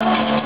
you